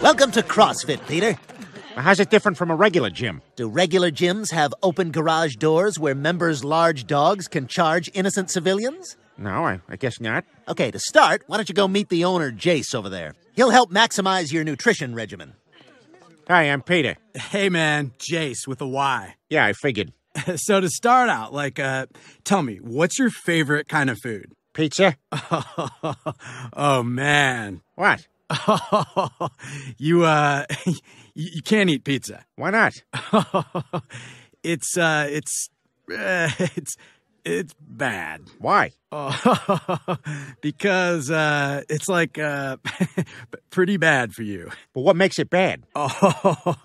Welcome to CrossFit, Peter. How's it different from a regular gym? Do regular gyms have open garage doors where members' large dogs can charge innocent civilians? No, I, I guess not. Okay, to start, why don't you go meet the owner, Jayce, over there? He'll help maximize your nutrition regimen. Hi, I'm Peter. Hey man, Jayce with a Y. Yeah, I figured. so to start out, like, uh, tell me, what's your favorite kind of food? Pizza? oh man. What? you uh you, you can't eat pizza. Why not? it's uh it's uh, it's it's bad. Why? Oh, because uh it's like uh pretty bad for you. But what makes it bad? Oh.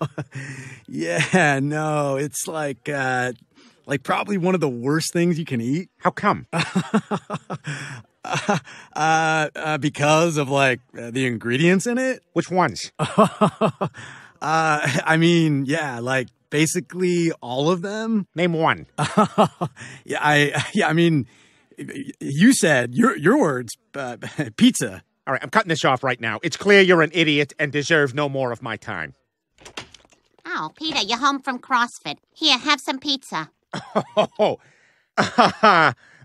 yeah, no, it's like uh like probably one of the worst things you can eat. How come? uh, uh, because of like uh, the ingredients in it. Which ones? uh, I mean, yeah, like basically all of them. Name one. yeah, I yeah, I mean, you said your your words, uh, pizza. All right, I'm cutting this off right now. It's clear you're an idiot and deserve no more of my time. Oh, Peter, you're home from CrossFit. Here, have some pizza. Oh,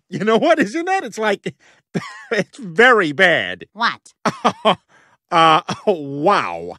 you know what? Isn't that? It's like it's very bad. What? uh, oh, wow.